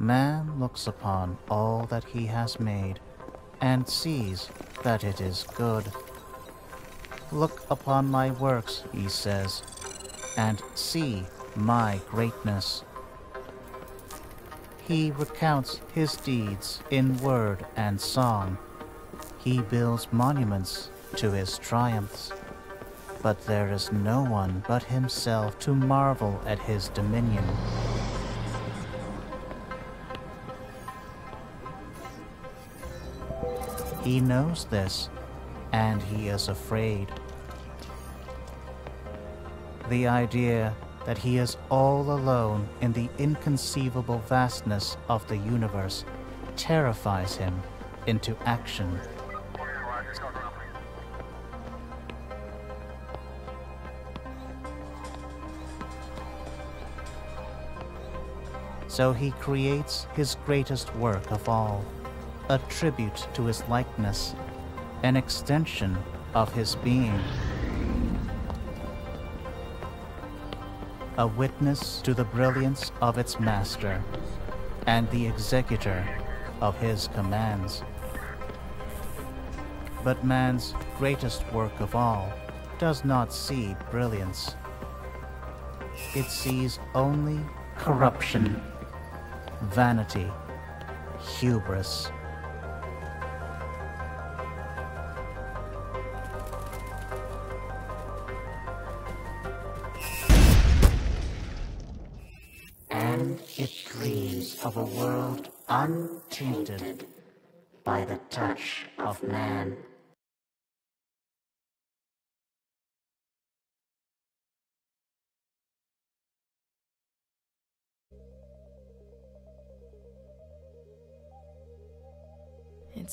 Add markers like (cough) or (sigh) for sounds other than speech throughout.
Man looks upon all that he has made and sees that it is good. Look upon my works, he says, and see my greatness. He recounts his deeds in word and song. He builds monuments to his triumphs. But there is no one but himself to marvel at his dominion. He knows this, and he is afraid. The idea that he is all alone in the inconceivable vastness of the universe terrifies him into action. So he creates his greatest work of all, a tribute to his likeness, an extension of his being. A witness to the brilliance of its master, and the executor of his commands. But man's greatest work of all does not see brilliance. It sees only corruption, vanity, hubris.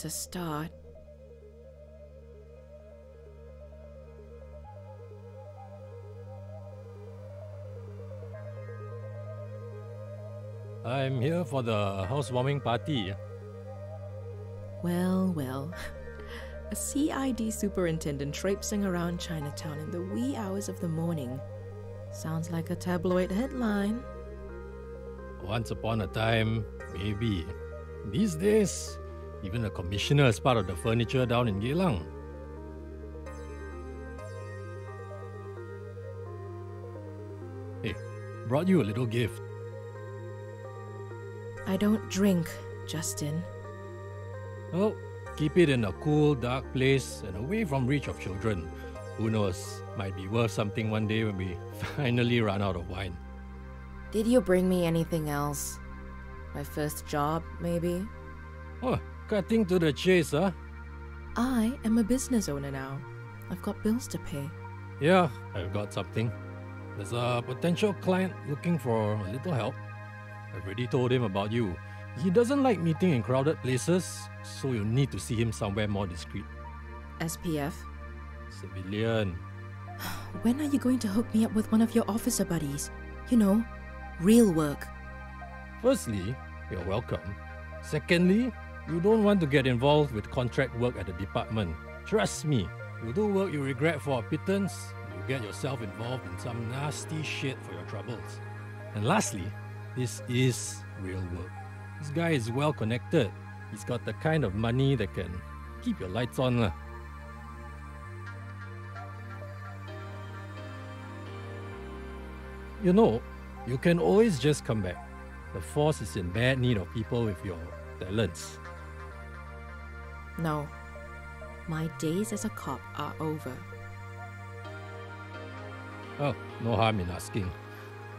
A start. I'm here for the housewarming party. Well, well. (laughs) A CID superintendent traipsing around Chinatown in the wee hours of the morning. Sounds like a tabloid headline. Once upon a time, maybe. These days, even a commissioner is part of the furniture down in Geylang. Hey, brought you a little gift. I don't drink, Justin. Well, keep it in a cool, dark place and away from reach of children. Who knows, might be worth something one day when we (laughs) finally run out of wine. Did you bring me anything else? My first job, maybe? Oh, cutting to the chase, huh? I am a business owner now. I've got bills to pay. Yeah, I've got something. There's a potential client looking for a little help. I've already told him about you. He doesn't like meeting in crowded places, so you'll need to see him somewhere more discreet. SPF? Civilian. (sighs) When are you going to hook me up with one of your officer buddies? You know, real work. Firstly, you're welcome. Secondly, you don't want to get involved with contract work at the department. Trust me, you'll do work you regret for a pittance, you'll get yourself involved in some nasty shit for your troubles. And lastly, this is real work. This guy is well connected. He's got the kind of money that can keep your lights on. lah. You know, you can always just come back. The force is in bad need of people with your talents. No. My days as a cop are over. Oh, no harm in asking.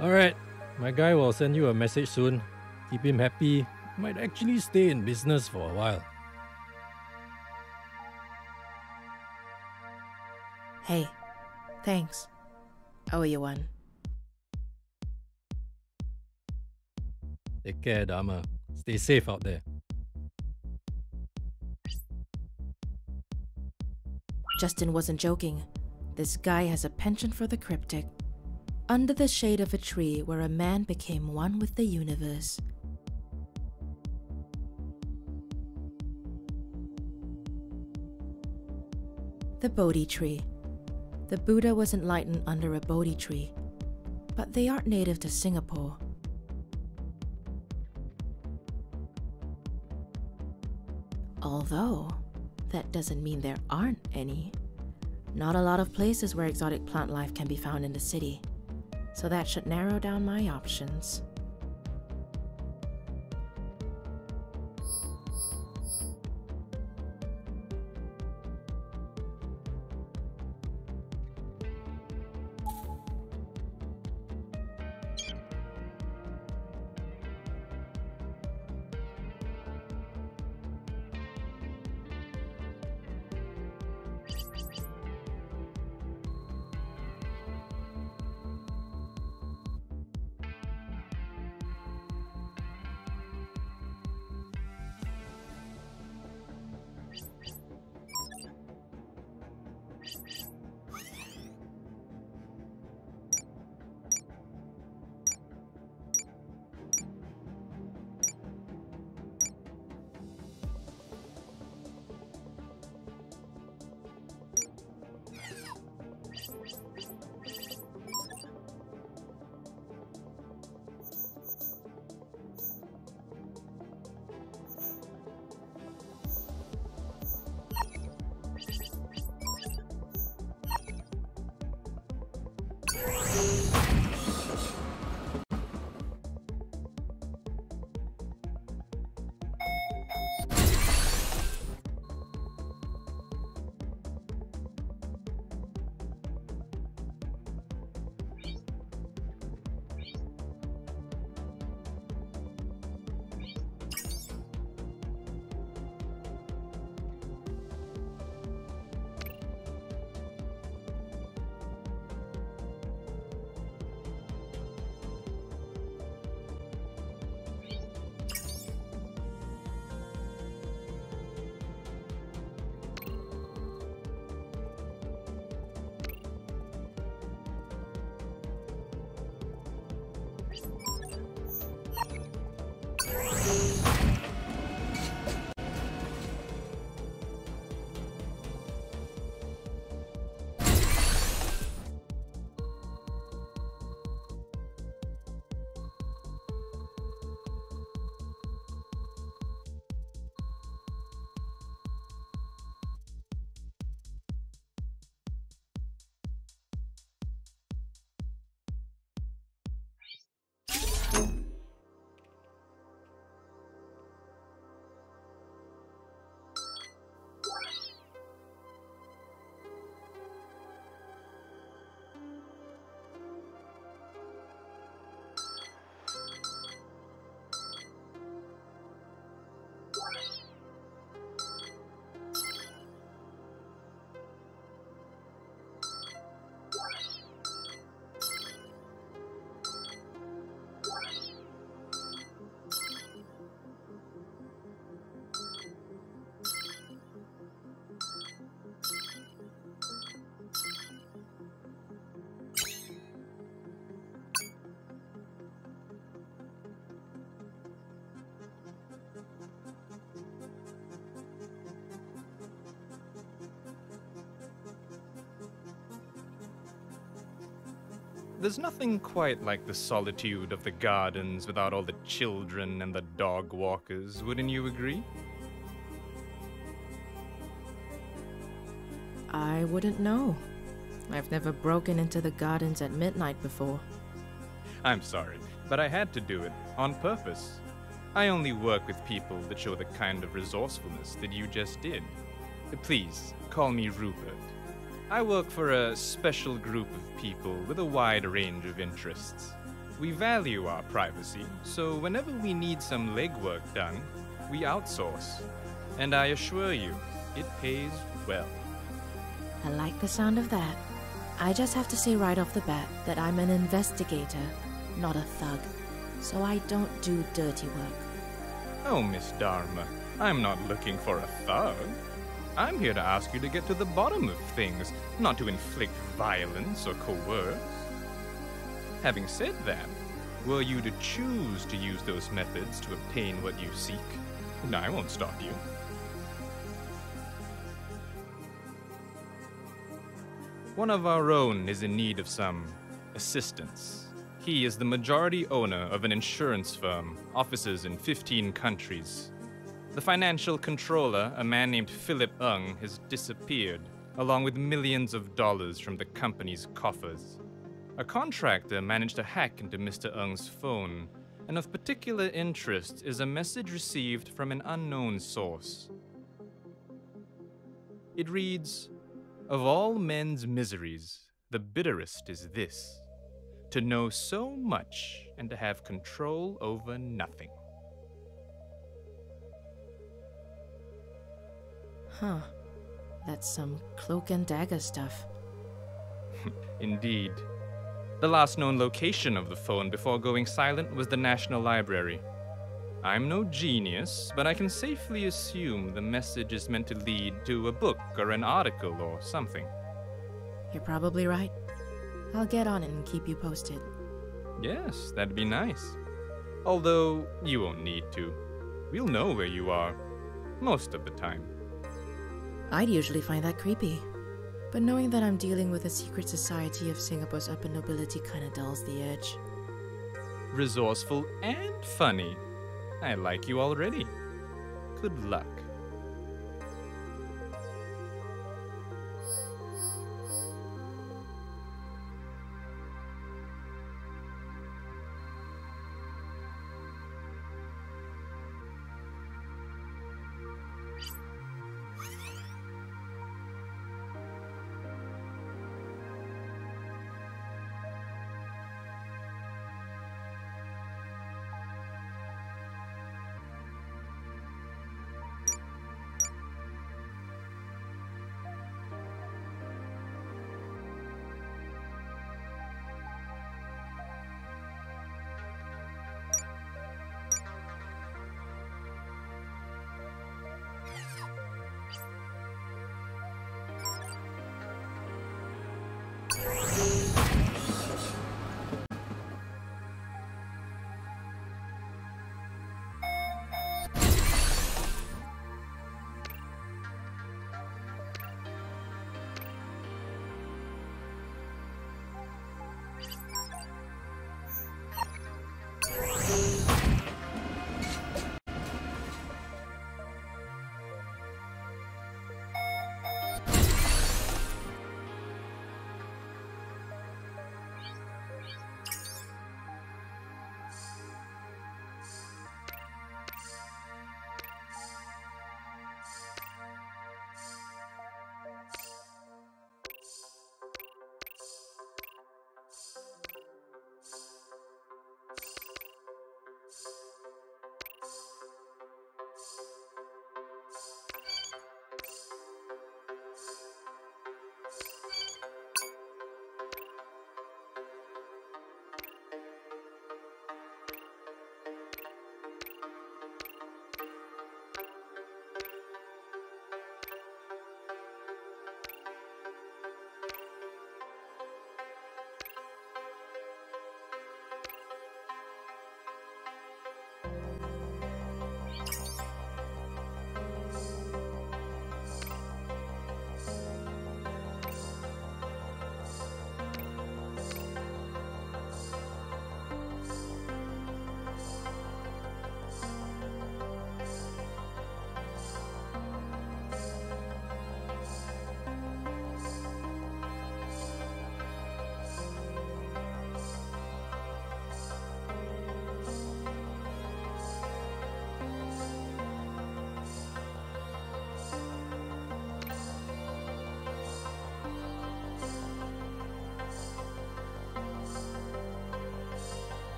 Alright, my guy will send you a message soon. Keep him happy. Might actually stay in business for a while. Hey, thanks. Owe you one. Take care, Darma. Stay safe out there. Justin wasn't joking. This guy has a penchant for the cryptic. Under the shade of a tree where a man became one with the universe. The Bodhi tree. The Buddha was enlightened under a Bodhi tree, but they aren't native to Singapore. Although, that doesn't mean there aren't any. Not a lot of places where exotic plant life can be found in the city, so that should narrow down my options. There's nothing quite like the solitude of the gardens without all the children and the dog walkers, wouldn't you agree? I wouldn't know. I've never broken into the gardens at midnight before. I'm sorry, but I had to do it on purpose. I only work with people that show the kind of resourcefulness that you just did. Please, call me Rupert. I work for a special group of people with a wide range of interests. We value our privacy, so whenever we need some legwork done, we outsource. And I assure you, it pays well. I like the sound of that. I just have to say right off the bat that I'm an investigator, not a thug. So I don't do dirty work. Oh, Miss Darma, I'm not looking for a thug. I'm here to ask you to get to the bottom of things, not to inflict violence or coerce. Having said that, were you to choose to use those methods to obtain what you seek, I won't stop you. One of our own is in need of some assistance. He is the majority owner of an insurance firm, offices in 15 countries. The financial controller, a man named Philip Ung, has disappeared, along with millions of dollars from the company's coffers. A contractor managed to hack into Mr. Ung's phone, and of particular interest is a message received from an unknown source. It reads Of all men's miseries, the bitterest is this to know so much and to have control over nothing. Huh. That's some cloak and dagger stuff. (laughs) Indeed. The last known location of the phone before going silent was the National Library. I'm no genius, but I can safely assume the message is meant to lead to a book or an article or something. You're probably right. I'll get on it and keep you posted. Yes, that'd be nice. Although, you won't need to. We'll know where you are. Most of the time. I'd usually find that creepy. But knowing that I'm dealing with a secret society of Singapore's upper nobility kinda dulls the edge. Resourceful and funny. I like you already. Good luck.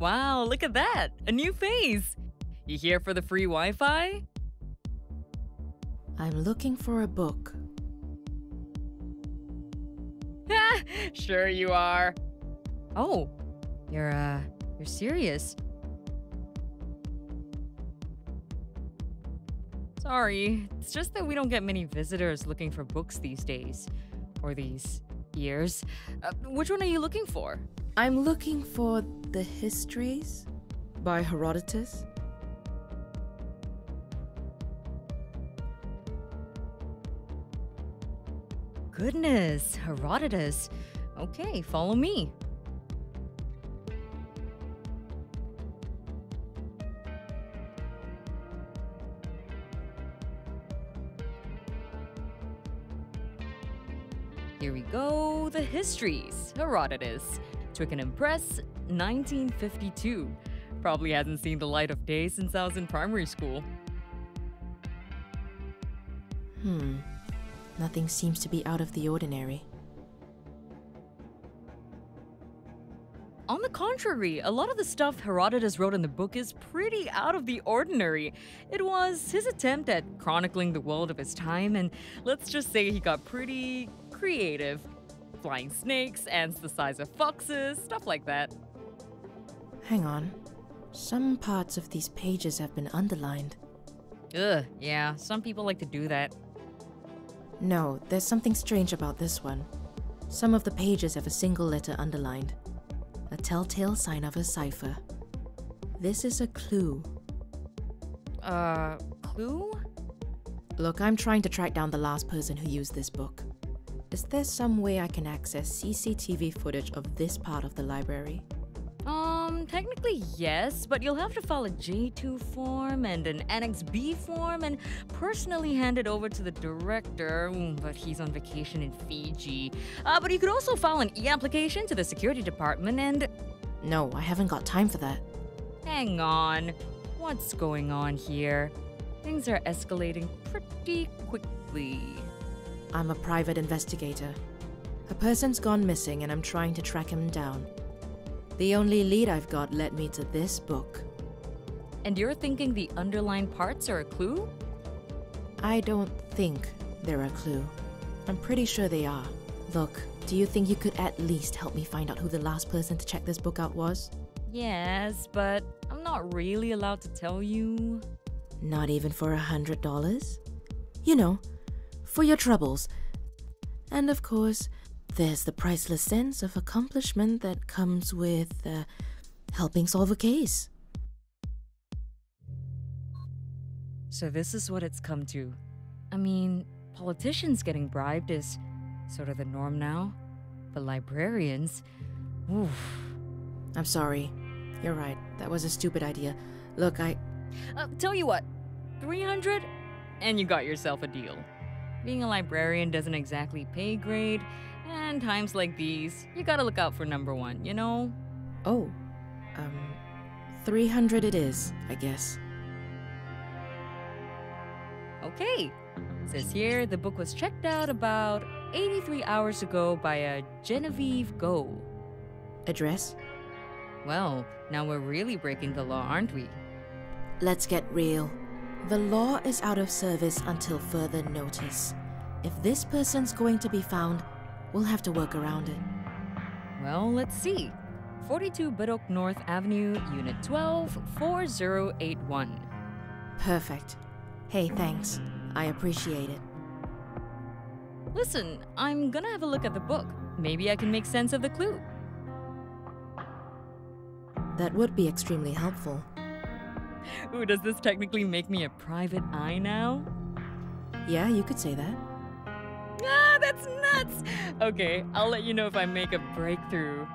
Wow, look at that! A new face! You here for the free Wi Fi? I'm looking for a book. (laughs) sure you are. Oh, You're, uh, you're serious? Sorry, it's just that we don't get many visitors looking for books these days. Or these years. Uh, which one are you looking for? I'm looking for The Histories by Herodotus. Goodness, Herodotus. Okay, follow me. Here we go, the histories. Herodotus. Twickenham Press, 1952. Probably hasn't seen the light of day since I was in primary school. Hmm. Nothing seems to be out of the ordinary. On the contrary, a lot of the stuff Herodotus wrote in the book is pretty out of the ordinary. It was his attempt at chronicling the world of his time, and let's just say he got pretty creative. Flying snakes, ants the size of foxes, stuff like that. Hang on. Some parts of these pages have been underlined. Ugh, yeah, some people like to do that. No, there's something strange about this one. Some of the pages have a single letter underlined. A telltale sign of a cipher. This is a clue. Uh, clue? Look, I'm trying to track down the last person who used this book. Is there some way I can access CCTV footage of this part of the library? Um, technically yes, but you'll have to file a J2 form and an Annex B form and personally hand it over to the director, Mm, but he's on vacation in Fiji. Uh, but you could also file an e-application to the security department and... No, I haven't got time for that. Hang on. What's going on here? Things are escalating pretty quickly. I'm a private investigator. A person's gone missing and I'm trying to track him down. The only lead I've got led me to this book. And you're thinking the underlined parts are a clue? I don't think they're a clue. I'm pretty sure they are. Look, do you think you could at least help me find out who the last person to check this book out was? Yes, but I'm not really allowed to tell you. Not even for a hundred dollars? You know, for your troubles. And of course, there's the priceless sense of accomplishment that comes with uh, helping solve a case. So this is what it's come to. I mean, politicians getting bribed is sort of the norm now. But librarians, oof. I'm sorry. You're right. That was a stupid idea. Look, I. Uh, tell you what, 300 and you got yourself a deal. Being a librarian doesn't exactly pay great, and times like these, you gotta look out for number one, you know? Oh. Um. 300 it is, I guess. Okay. Says here the book was checked out about 83 hours ago by a Genevieve Go. Address? Well, now we're really breaking the law, aren't we? Let's get real. The law is out of service until further notice. If this person's going to be found, we'll have to work around it. Well, let's see. 42 Bedok North Avenue, Unit 12, 4081. Perfect. Hey, thanks. I appreciate it. Listen, I'm gonna have a look at the book. Maybe I can make sense of the clue. That would be extremely helpful. Ooh, does this technically make me a private eye now? Yeah, you could say that. That's nuts! Okay, I'll let you know if I make a breakthrough.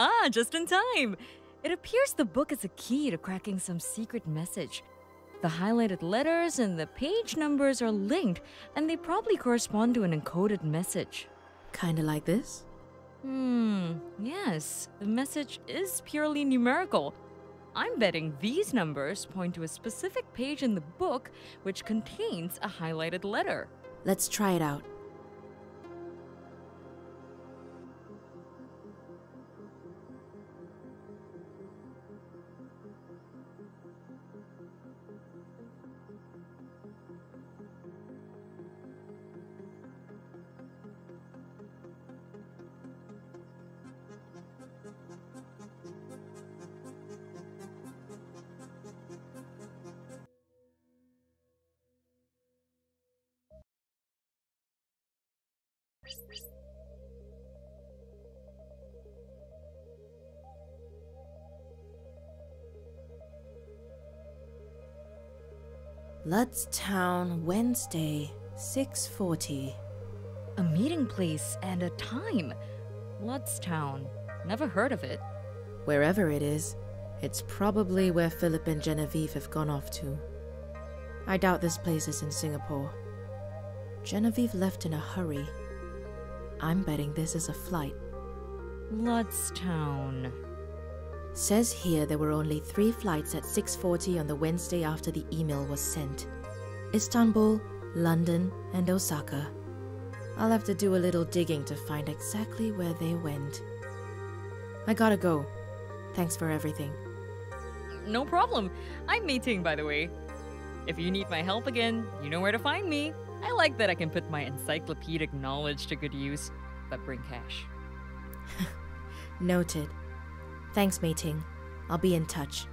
Ah, just in time! It appears the book is a key to cracking some secret message. The highlighted letters and the page numbers are linked, and they probably correspond to an encoded message. Kinda like this? Hmm, yes, the message is purely numerical. I'm betting these numbers point to a specific page in the book which contains a highlighted letter. Let's try it out. Ludstown, Wednesday, 6:40. A meeting place and a time. Ludstown. Never heard of it. Wherever it is, it's probably where Philip and Genevieve have gone off to. I doubt this place is in Singapore. Genevieve left in a hurry. I'm betting this is a flight. Ludstown. Says here there were only three flights at 6.40 on the Wednesday after the email was sent. Istanbul, London, and Osaka. I'll have to do a little digging to find exactly where they went. I gotta go. Thanks for everything. No problem. I'm Mei-Ting, by the way. If you need my help again, you know where to find me. I like that I can put my encyclopedic knowledge to good use, but bring cash. (laughs) Noted. Thanks, Mei-Ting. I'll be in touch.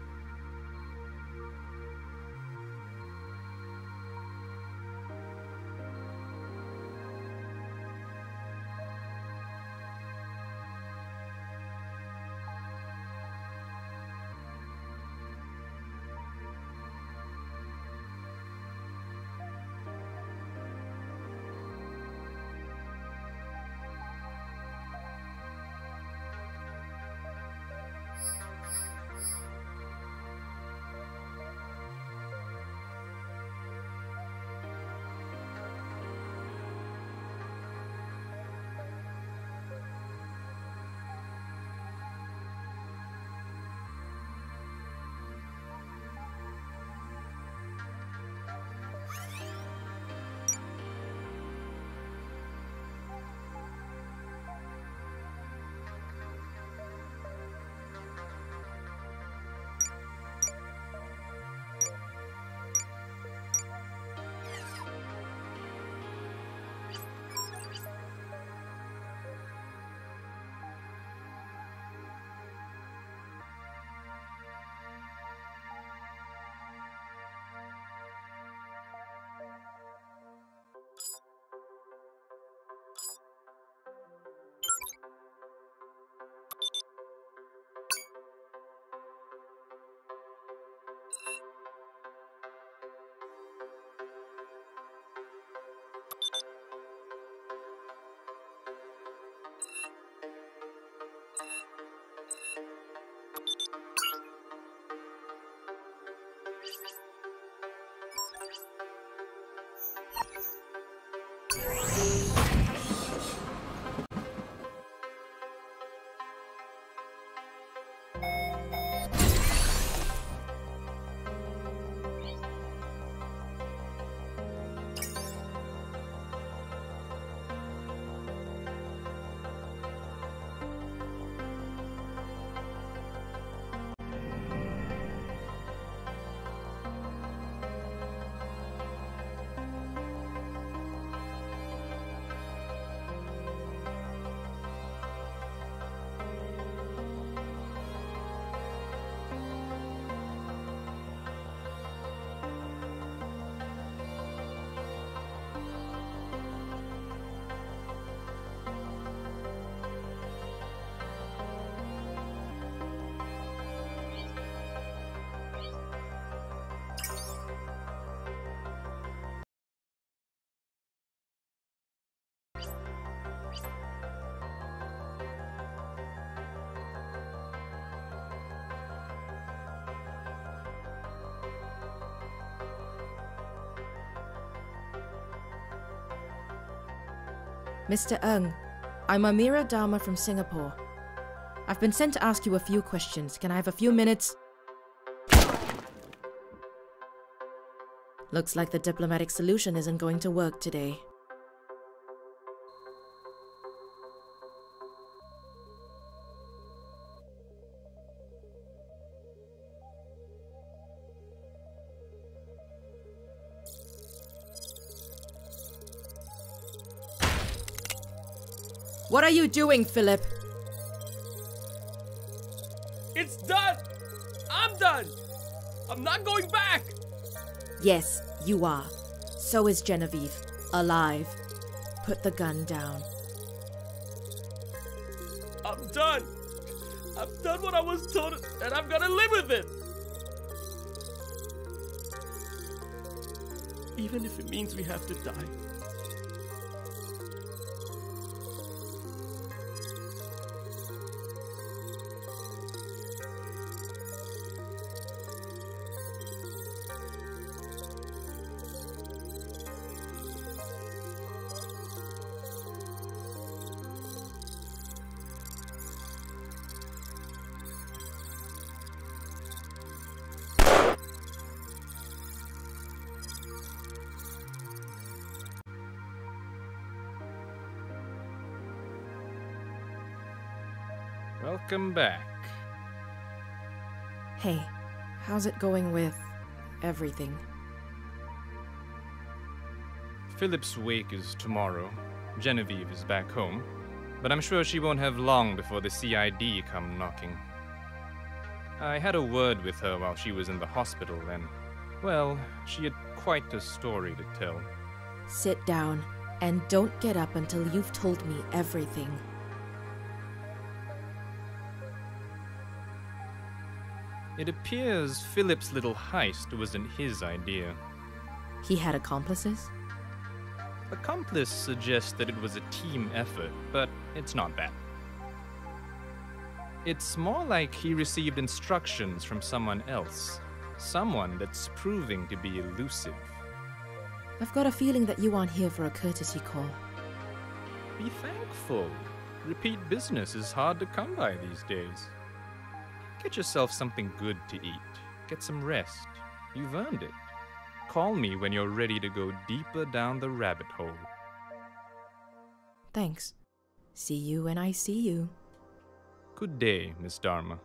Mr. Ung, I'm Amira Darma from Singapore. I've been sent to ask you a few questions. Can I have a few minutes? Looks like the diplomatic solution isn't going to work today. Are you doing, Philip? It's done! I'm done! I'm not going back! Yes, you are. So is Genevieve. Alive. Put the gun down. I'm done! I've done what I was told, and I'm gonna live with it! Even if it means we have to die. Welcome back. Hey, how's it going with everything? Philip's wake is tomorrow. Genevieve is back home, but I'm sure she won't have long before the CID come knocking. I had a word with her while she was in the hospital, and, well, she had quite a story to tell. Sit down and don't get up until you've told me everything. It appears Philip's little heist wasn't his idea. He had accomplices? Accomplice suggests that it was a team effort, but it's not that. It's more like he received instructions from someone else. Someone that's proving to be elusive. I've got a feeling that you aren't here for a courtesy call. Be thankful. Repeat business is hard to come by these days. Get yourself something good to eat. Get some rest. You've earned it. Call me when you're ready to go deeper down the rabbit hole. Thanks. See you when I see you. Good day, Miss Darma.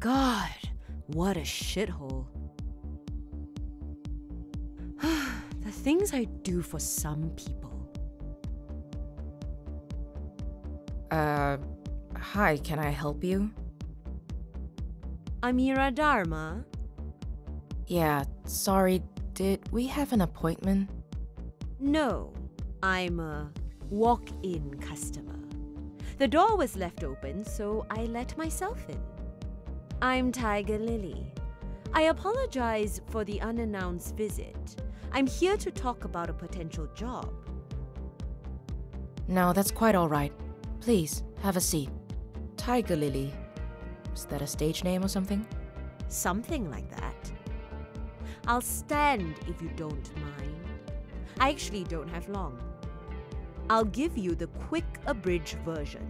God, what a shithole. (sighs) the things I do for some people. Uh, hi, can I help you? Amira Darma? Yeah, sorry, did we have an appointment? No, I'm a walk in customer. The door was left open, so I let myself in. I'm Tiger Lily. I apologize for the unannounced visit. I'm here to talk about a potential job. No, that's quite alright. Please, have a seat. Tiger Lily. Is that a stage name or something? Something like that. I'll stand if you don't mind. I actually don't have long. I'll give you the quick abridged version.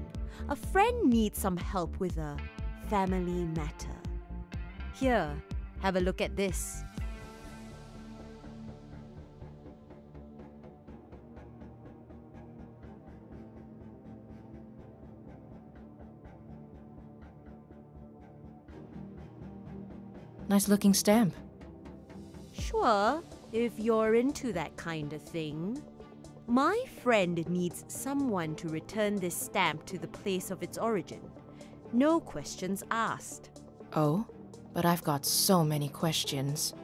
A friend needs some help with a family matter. Here, have a look at this. Nice looking stamp. Sure, if you're into that kind of thing. My friend needs someone to return this stamp to the place of its origin. No questions asked. Oh, but I've got so many questions.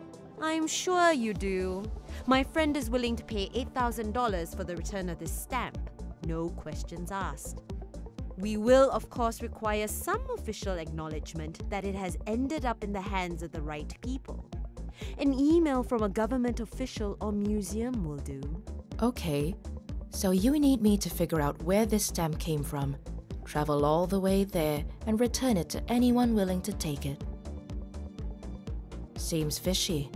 I'm sure you do. My friend is willing to pay $8,000 for the return of this stamp. No questions asked. We will, of course, require some official acknowledgement that it has ended up in the hands of the right people. An email from a government official or museum will do. Okay, so you need me to figure out where this stamp came from, travel all the way there, and return it to anyone willing to take it. Seems fishy.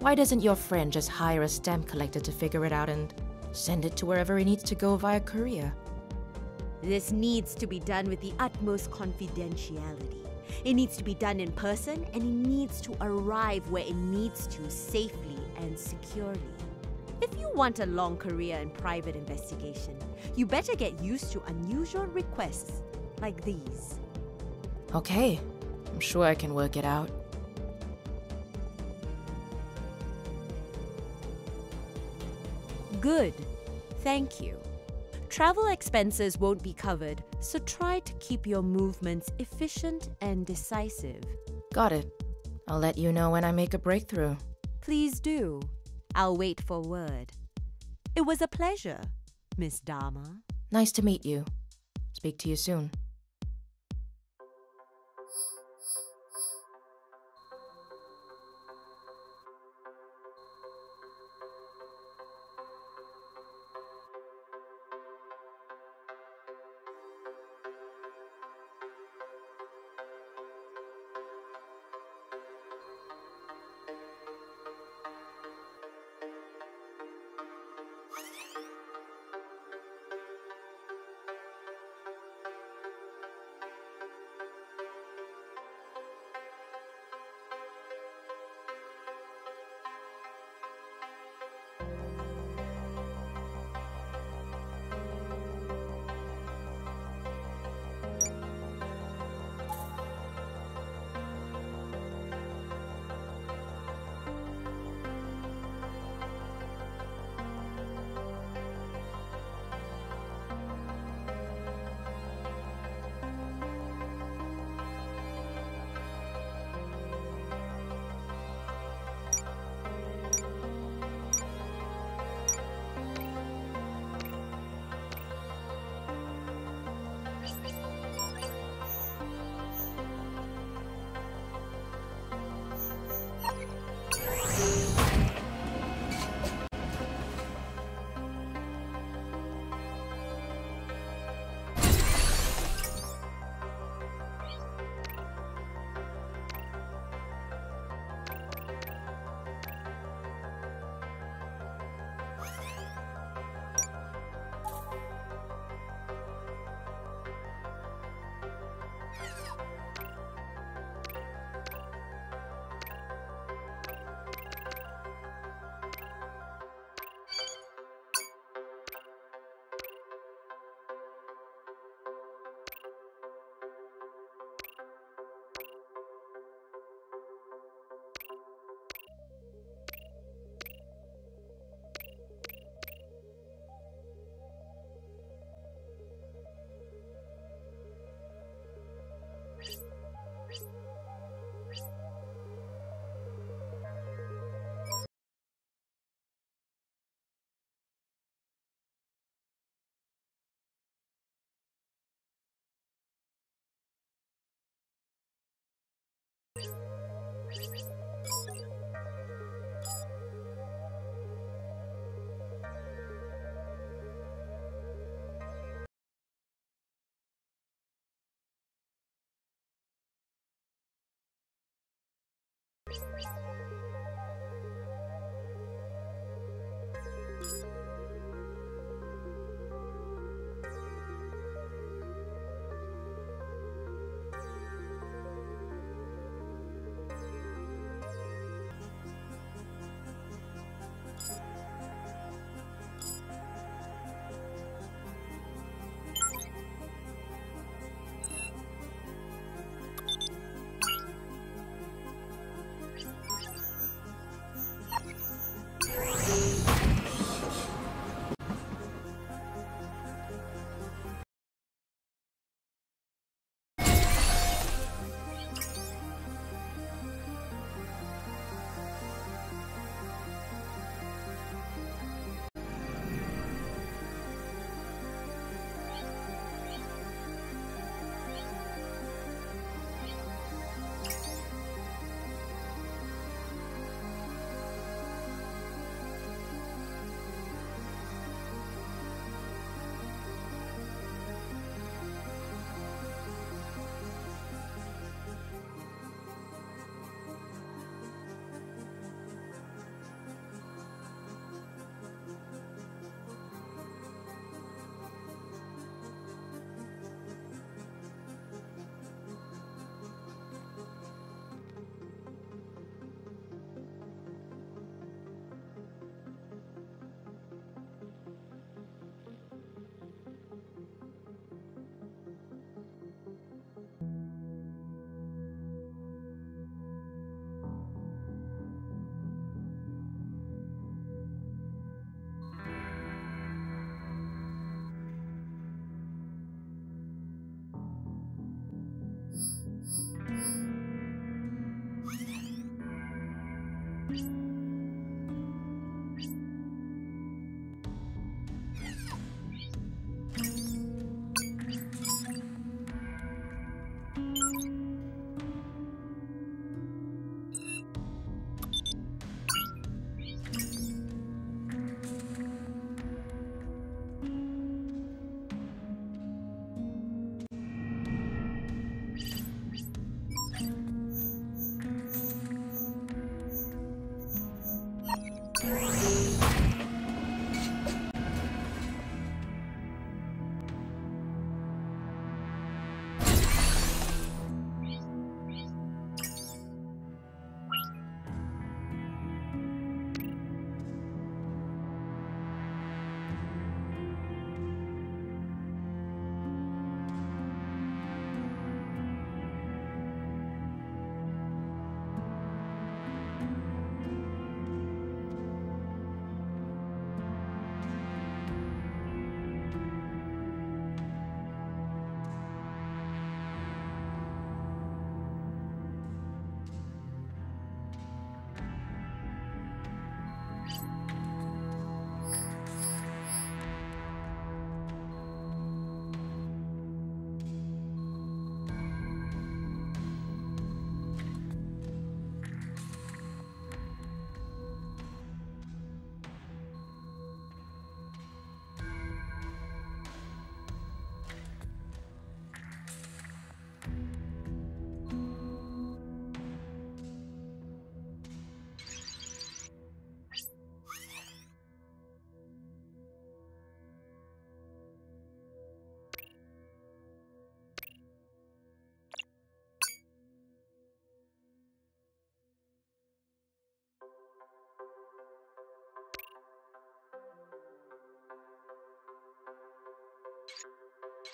Why doesn't your friend just hire a stamp collector to figure it out and send it to wherever it needs to go via courier? This needs to be done with the utmost confidentiality. It needs to be done in person and it needs to arrive where it needs to safely and securely. If you want a long career in private investigation, you better get used to unusual requests like these. Okay, I'm sure I can work it out. Good. Thank you. Travel expenses won't be covered, so try to keep your movements efficient and decisive. Got it. I'll let you know when I make a breakthrough. Please do. I'll wait for word. It was a pleasure. Miss Darma. Nice to meet you. Speak to you soon.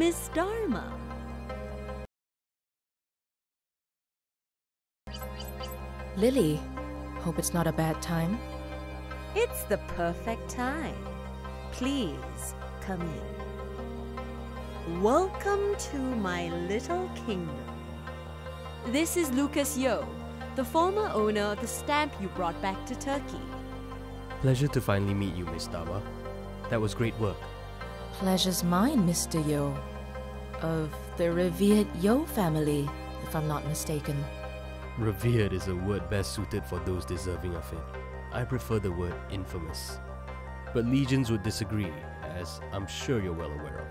Miss Darma. Lily, hope it's not a bad time. It's the perfect time. Please come in. Welcome to my little kingdom. This is Lucas Yo, the former owner of the stamp you brought back to Turkey. Pleasure to finally meet you, Miss Darma. That was great work. Pleasure's mine, Mr. Yo. Of the revered Yo family, if I'm not mistaken. Revered is a word best suited for those deserving of it. I prefer the word infamous. But legions would disagree, as I'm sure you're well aware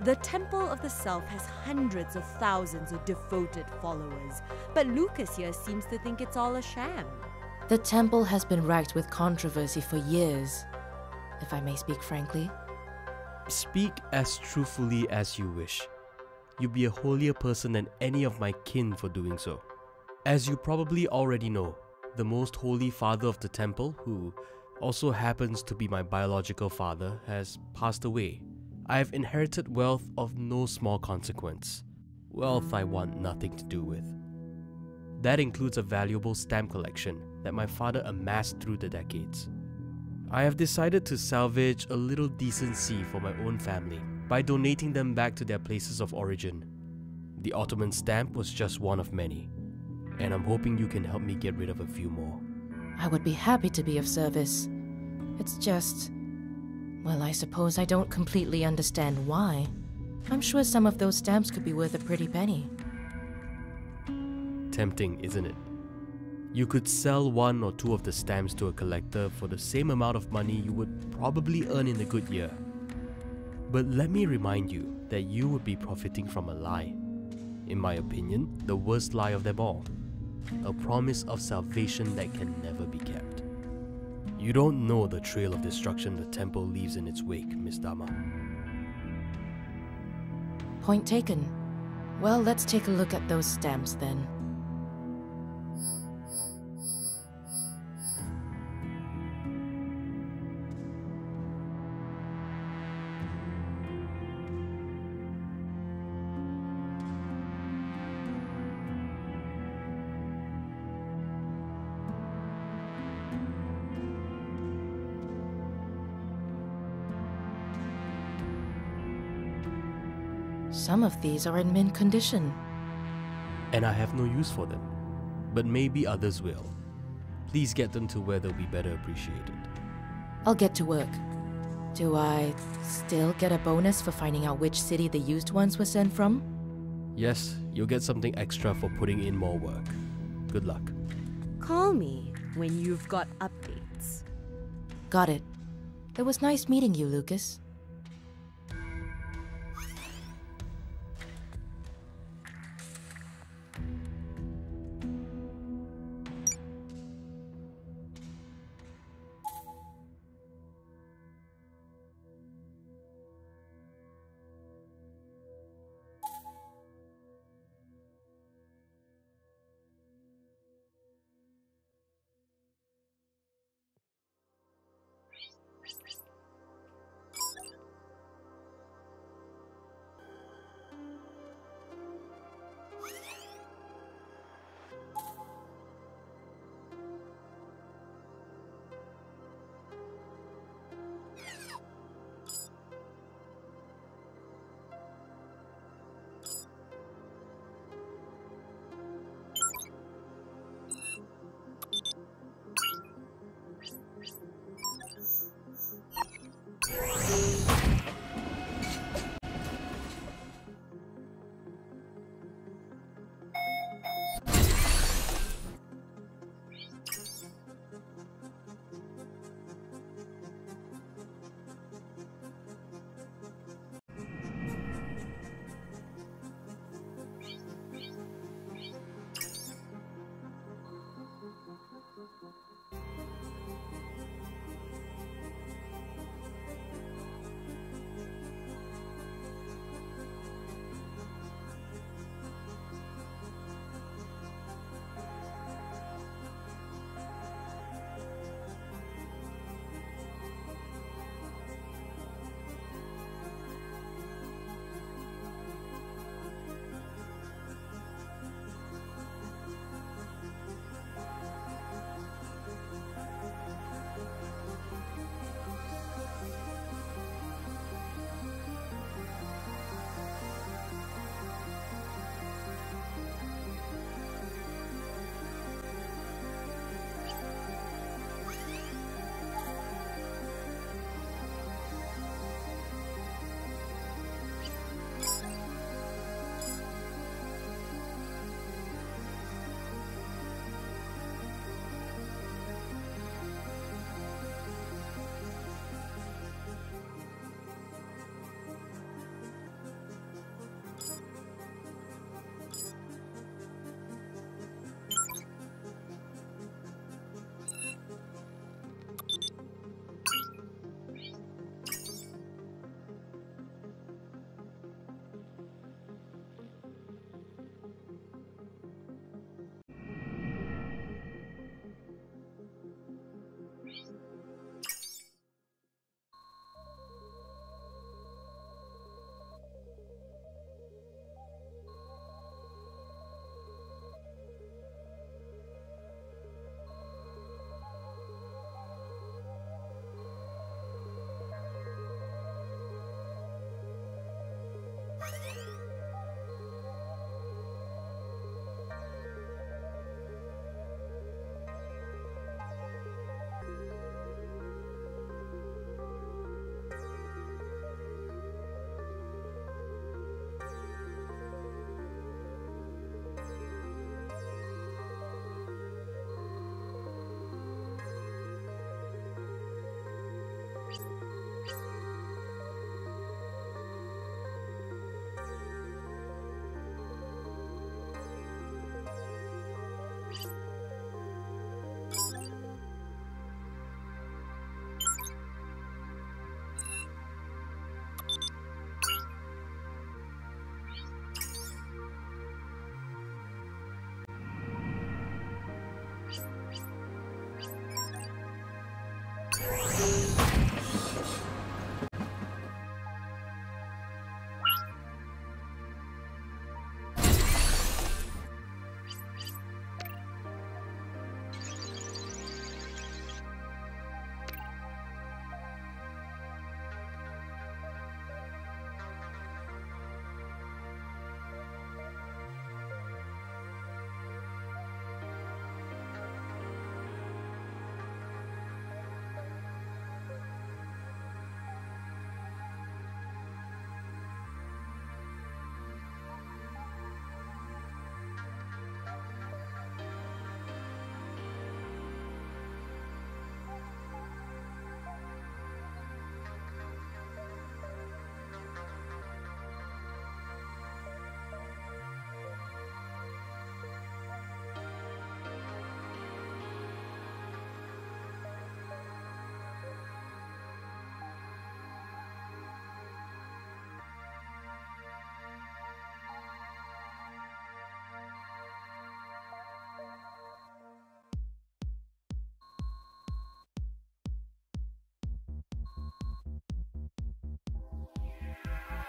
of. The Temple of the Self has hundreds of thousands of devoted followers, but Lucas here seems to think it's all a sham. The temple has been racked with controversy for years, if I may speak frankly. Speak as truthfully as you wish. You'd be a holier person than any of my kin for doing so. As you probably already know, the most holy father of the temple, who also happens to be my biological father, has passed away. I have inherited wealth of no small consequence. Wealth I want nothing to do with. That includes a valuable stamp collection that my father amassed through the decades. I have decided to salvage a little decency for my own family by donating them back to their places of origin. The Ottoman stamp was just one of many, and I'm hoping you can help me get rid of a few more. I would be happy to be of service. It's just. Well, I suppose I don't completely understand why. I'm sure some of those stamps could be worth a pretty penny. Tempting, isn't it? You could sell one or two of the stamps to a collector for the same amount of money you would probably earn in a good year. But let me remind you that you would be profiting from a lie. In my opinion, the worst lie of them all. A promise of salvation that can never be kept. You don't know the trail of destruction the temple leaves in its wake, Miss Darma. Point taken. Well, let's take a look at those stamps then. Of these are in mint condition. And I have no use for them. But maybe others will. Please get them to where they'll be better appreciated. I'll get to work. Do I still get a bonus for finding out which city the used ones were sent from? Yes, you'll get something extra for putting in more work. Good luck. Call me when you've got updates. Got it. It was nice meeting you, Lucas.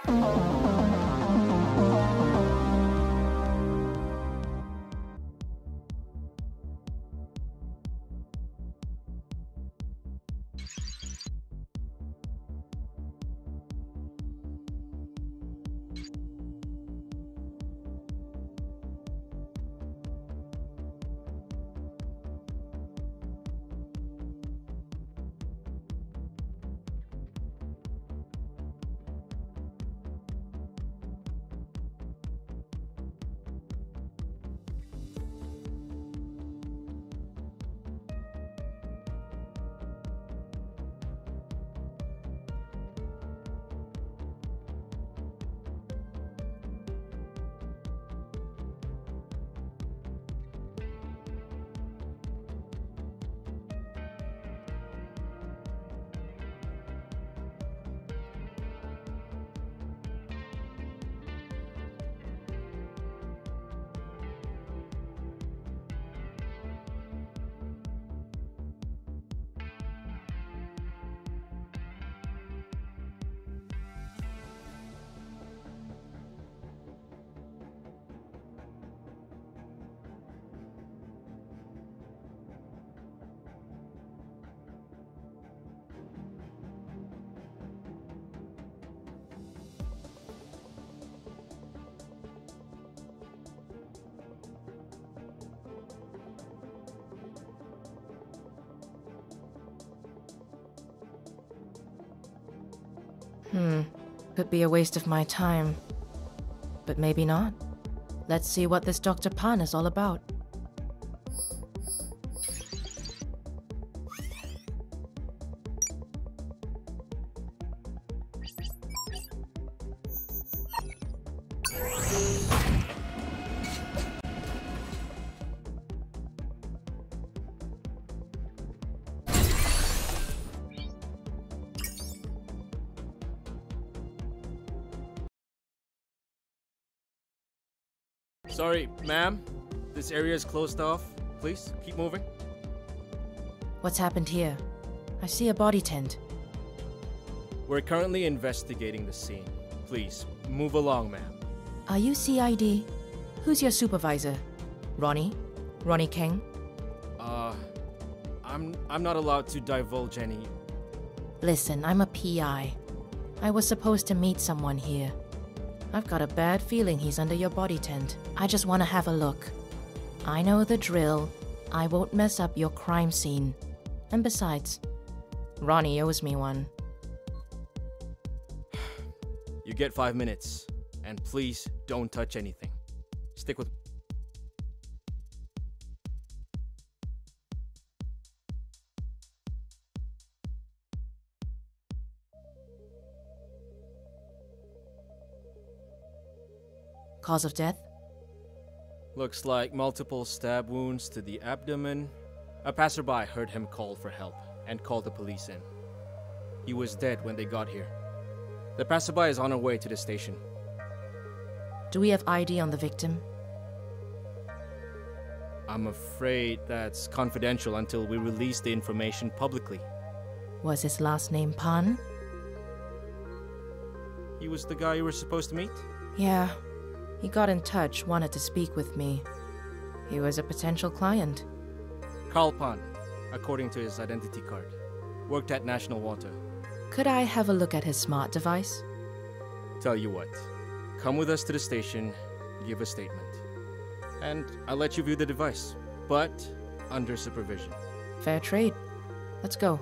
Mm-hmm. Hmm. Could be a waste of my time. But maybe not. Let's see what this Dr. Pan is all about. Sorry, ma'am. This area is closed off. Please, keep moving. What's happened here? I see a body tent. We're currently investigating the scene. Please, move along, ma'am. Are you CID? Who's your supervisor? Ronnie? Ronnie King? Uh, I'm I'm not allowed to divulge any. Listen, I'm a PI. I was supposed to meet someone here. I've got a bad feeling he's under your body tent. I just want to have a look. I know the drill. I won't mess up your crime scene. And besides, Ronnie owes me one. You get five minutes, and please don't touch anything. Stick with. Cause of death? Looks like multiple stab wounds to the abdomen. A passerby heard him call for help and called the police in. He was dead when they got here. The passerby is on her way to the station. Do we have ID on the victim? I'm afraid that's confidential until we release the information publicly. Was his last name Pan? He was the guy you were supposed to meet? Yeah. He got in touch, wanted to speak with me. He was a potential client. Carl Pan, according to his identity card. Worked at National Water. Could I have a look at his smart device? Tell you what, come with us to the station, give a statement. And I'll let you view the device, but under supervision. Fair trade. Let's go.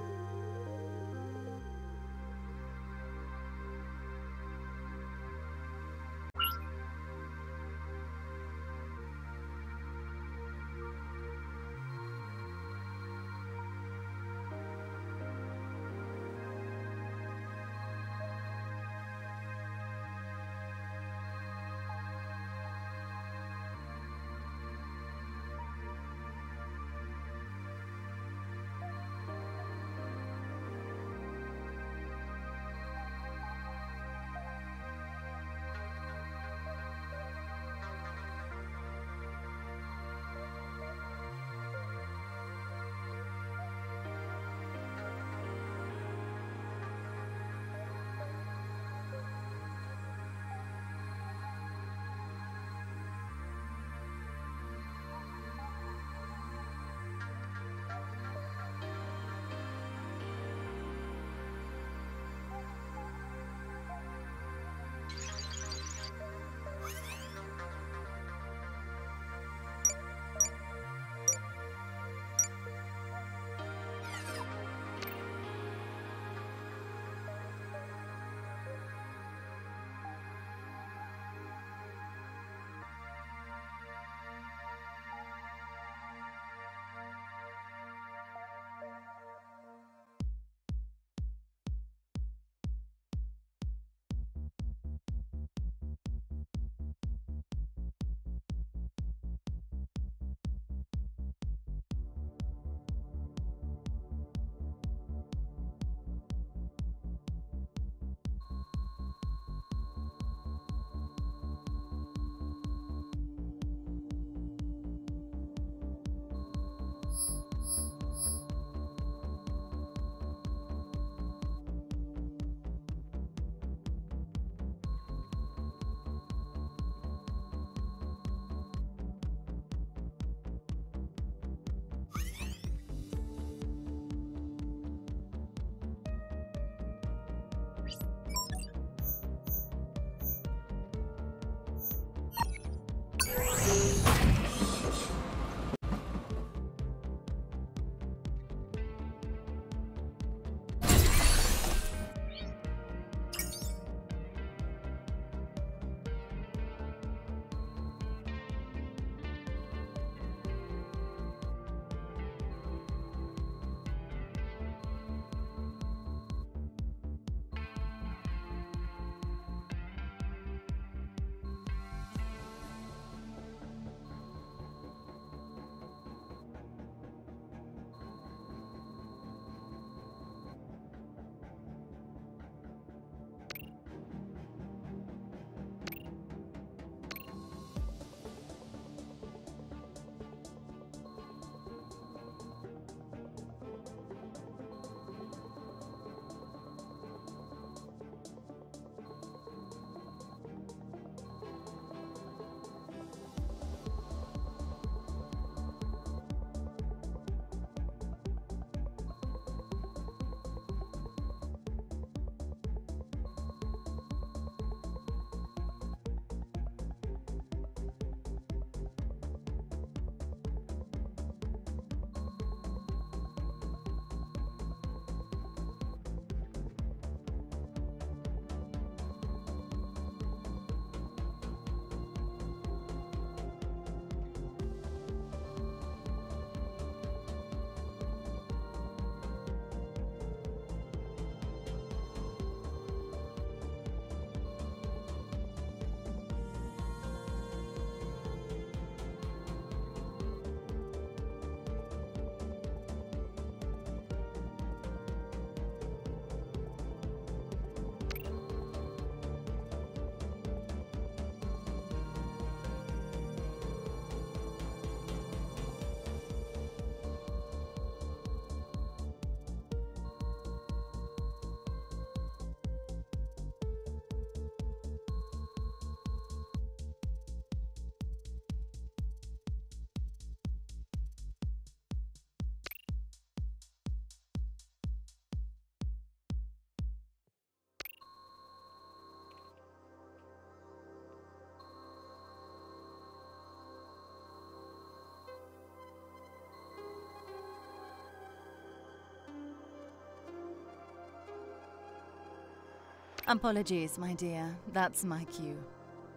Apologies, my dear. That's my cue.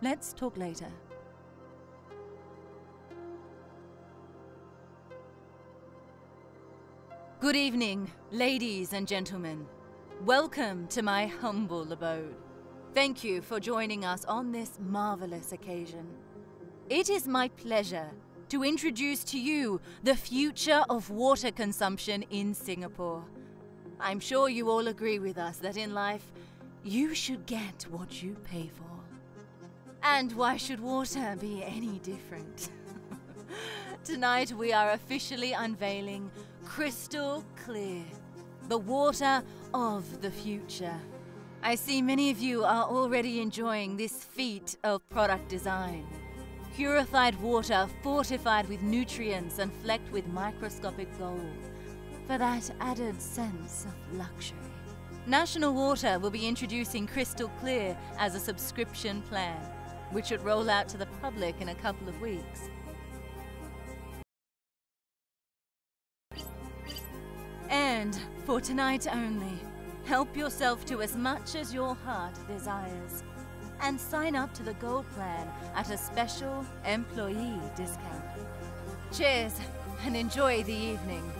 Let's talk later. Good evening, ladies and gentlemen. Welcome to my humble abode. Thank you for joining us on this marvelous occasion. It is my pleasure to introduce to you the future of water consumption in Singapore. I'm sure you all agree with us that in life, you should get what you pay for. And why should water be any different? (laughs) Tonight, we are officially unveiling Crystal Clear, the water of the future. I see many of you are already enjoying this feat of product design. Purified water fortified with nutrients and flecked with microscopic gold for that added sense of luxury. National Water will be introducing Crystal Clear as a subscription plan, which should roll out to the public in a couple of weeks. And for tonight only, help yourself to as much as your heart desires. And sign up to the Gold Plan at a special employee discount. Cheers and enjoy the evening.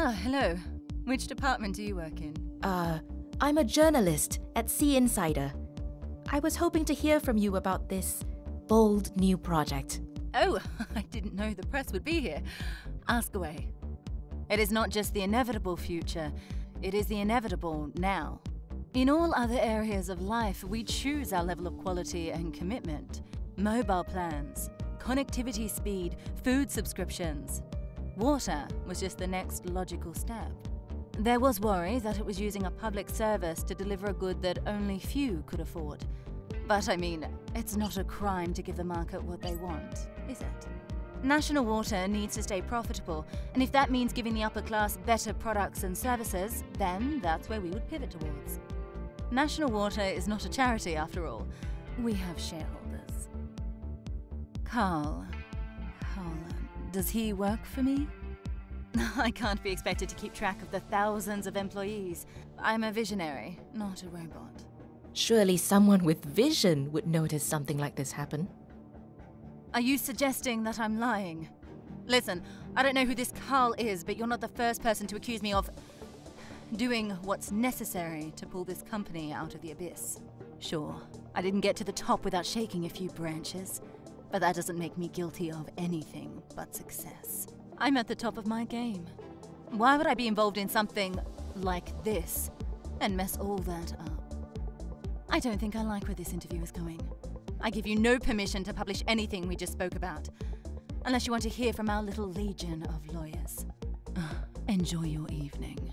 Ah, hello. Which department do you work in? Uh, I'm a journalist at Sea Insider. I was hoping to hear from you about this bold new project. Oh, (laughs) I didn't know the press would be here. Ask away. It is not just the inevitable future, it is the inevitable now. In all other areas of life, we choose our level of quality and commitment. Mobile plans, connectivity speed, food subscriptions. Water was just the next logical step. There was worry that it was using a public service to deliver a good that only few could afford. But I mean, it's not a crime to give the market what they want, is it? National Water needs to stay profitable, and if that means giving the upper class better products and services, then that's where we would pivot towards. National Water is not a charity after all. We have shareholders. Carl. Carl. Does he work for me? (laughs) I can't be expected to keep track of the thousands of employees. I'm a visionary, not a robot. Surely someone with vision would notice something like this happen. Are you suggesting that I'm lying? Listen, I don't know who this Carl is, but you're not the first person to accuse me of doing what's necessary to pull this company out of the abyss. Sure, I didn't get to the top without shaking a few branches, but that doesn't make me guilty of anything but success. I'm at the top of my game. Why would I be involved in something like this and mess all that up? I don't think I like where this interview is going. I give you no permission to publish anything we just spoke about, unless you want to hear from our little legion of lawyers. (sighs) Enjoy your evening.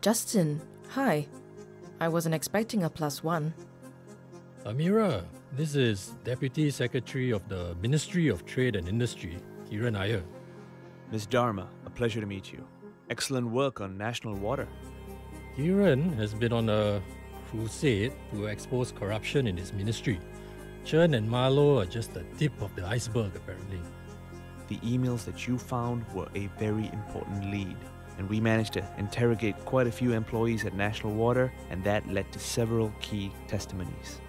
Justin, hi. I wasn't expecting a plus one. Amira, this is Deputy Secretary of the Ministry of Trade and Industry, Kiran Iyer. Miss Darma, a pleasure to meet you. Excellent work on national water. Kiran has been on a crusade to expose corruption in his ministry. Chen and Marlowe are just the tip of the iceberg, apparently. The emails that you found were a very important lead, and we managed to interrogate quite a few employees at National Water, and that led to several key testimonies.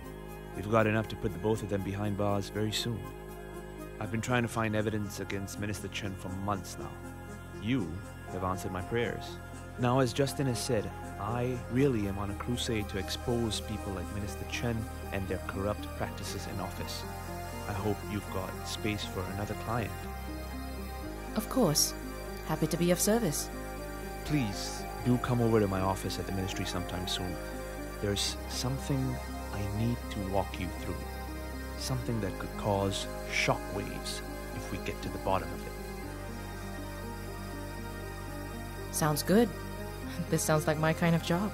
We've got enough to put the both of them behind bars very soon. I've been trying to find evidence against Minister Chen for months now. You have answered my prayers. Now, as Justin has said, I really am on a crusade to expose people like Minister Chen and their corrupt practices in office. I hope you've got space for another client. Of course. Happy to be of service. Please do come over to my office at the ministry sometime soon. There's something I need to walk you through. Something that could cause shockwaves if we get to the bottom of it. Sounds good. (laughs) This sounds like my kind of job.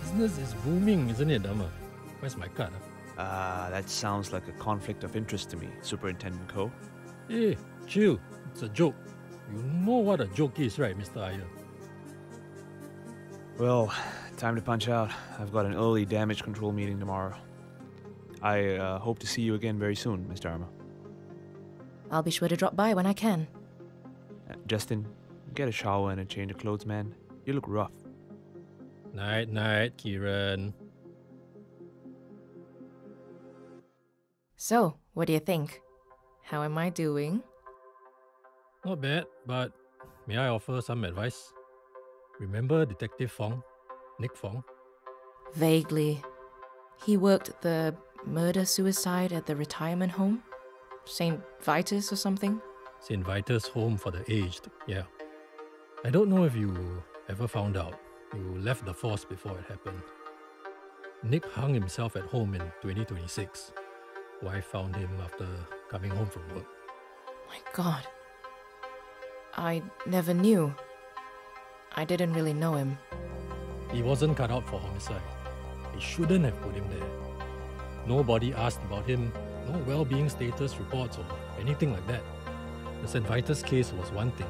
Business is booming, isn't it, Darma? Where's my card? huh? Ah, that sounds like a conflict of interest to me, Superintendent Ko. Hey, chill. It's a joke. You know what a joke is, right, Mr. Iyer? Well, time to punch out. I've got an early damage control meeting tomorrow. I uh, hope to see you again very soon, Mr. Arma. I'll be sure to drop by when I can. Uh, Justin, get a shower and a change of clothes, man. You look rough. Night, night, Kiran. So, what do you think? How am I doing? Not bad, but may I offer some advice? Remember Detective Fong? Nick Fong? Vaguely. He worked the murder suicide at the retirement home? St. Vitus or something? St. Vitus Home for the Aged, yeah. I don't know if you ever found out. You left the force before it happened. Nick hung himself at home in 2026. Wife found him after coming home from work. My god. I never knew. I didn't really know him. He wasn't cut out for homicide. They shouldn't have put him there. Nobody asked about him, no well being status reports or anything like that. The St. Vitus case was one thing.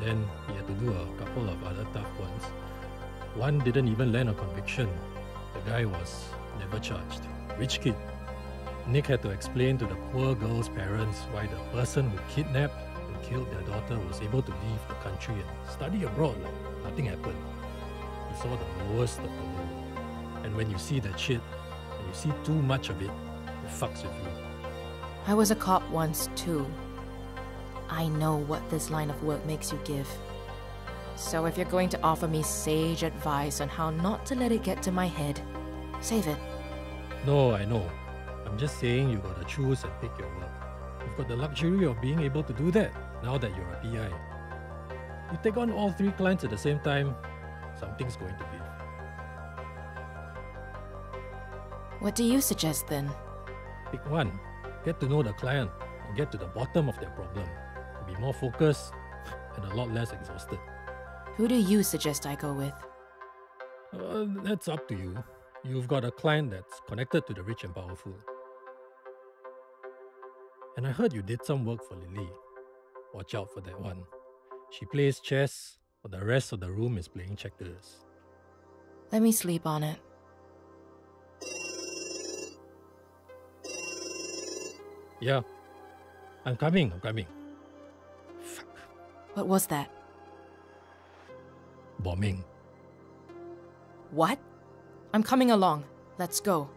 Then he had to do a couple of other tough ones. One didn't even land a conviction. The guy was never charged. Rich kid. Nick had to explain to the poor girl's parents why the person who kidnapped killed their daughter was able to leave the country and study abroad like nothing happened. He saw the lowest of the low. And when you see that shit, and you see too much of it, it fucks with you. I was a cop once, too. I know what this line of work makes you give. So if you're going to offer me sage advice on how not to let it get to my head, save it. No, I know. I'm just saying you gotta choose and pick your work. You've got the luxury of being able to do that now that you're a PI. You take on all three clients at the same time, something's going to give. What do you suggest then? Pick one, get to know the client and get to the bottom of their problem. Be more focused (laughs) and a lot less exhausted. Who do you suggest I go with? Uh, that's up to you. You've got a client that's connected to the rich and powerful. And I heard you did some work for Lily. Watch out for that one. She plays chess, but the rest of the room is playing checkers. Let me sleep on it. Yeah. I'm coming, I'm coming. Fuck. What was that? Bombing. What? I'm coming along. Let's go.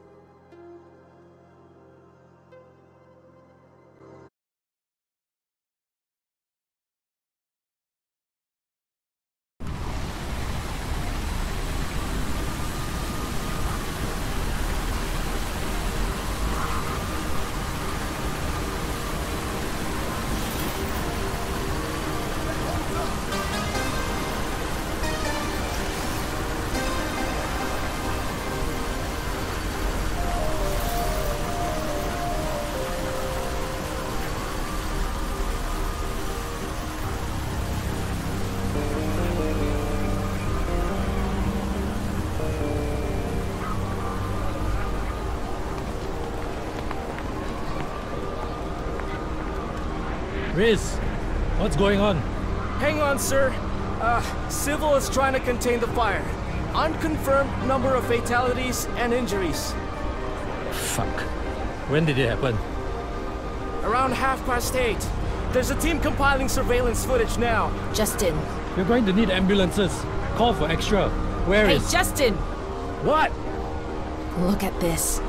Going on? Hang on, sir. Uh, Civil is trying to contain the fire. Unconfirmed number of fatalities and injuries. Fuck. When did it happen? Around half past eight. There's a team compiling surveillance footage now. Justin. We're going to need ambulances. Call for extra. Where hey, is? Justin! What? Look at this.